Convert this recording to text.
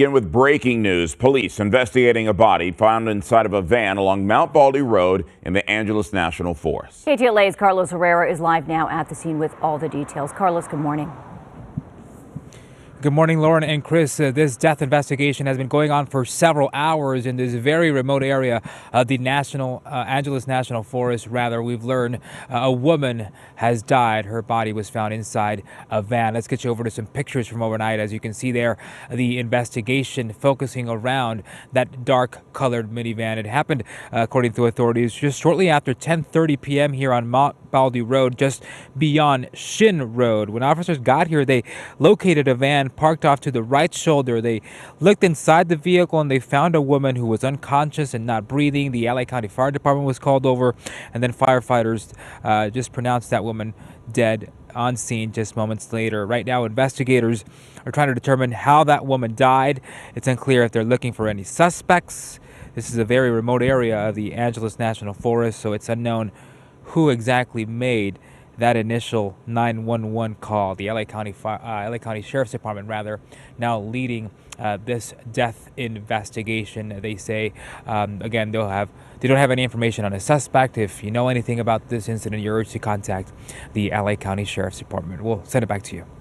begin with breaking news. Police investigating a body found inside of a van along Mount Baldy Road in the Angeles National Forest. KTLA's Carlos Herrera is live now at the scene with all the details. Carlos, good morning. Good morning, Lauren and Chris. Uh, this death investigation has been going on for several hours in this very remote area of the National uh, Angeles National Forest. Rather, we've learned uh, a woman has died. Her body was found inside a van. Let's get you over to some pictures from overnight. As you can see there, the investigation focusing around that dark-colored minivan. It happened, uh, according to authorities, just shortly after 10:30 p.m. here on Mount Baldy Road, just beyond Shinn Road. When officers got here, they located a van parked off to the right shoulder. They looked inside the vehicle and they found a woman who was unconscious and not breathing. The LA County Fire Department was called over, and then firefighters uh, just pronounced that woman dead on scene just moments later. Right now, investigators are trying to determine how that woman died. It's unclear if they're looking for any suspects. This is a very remote area of the Angeles National Forest, so it's unknown who exactly made that initial 911 call. The LA County uh, LA County Sheriff's Department, rather, now leading uh, this death investigation. They say um, again they'll have they don't have any information on a suspect. If you know anything about this incident, you're urged to contact the LA County Sheriff's Department. We'll send it back to you.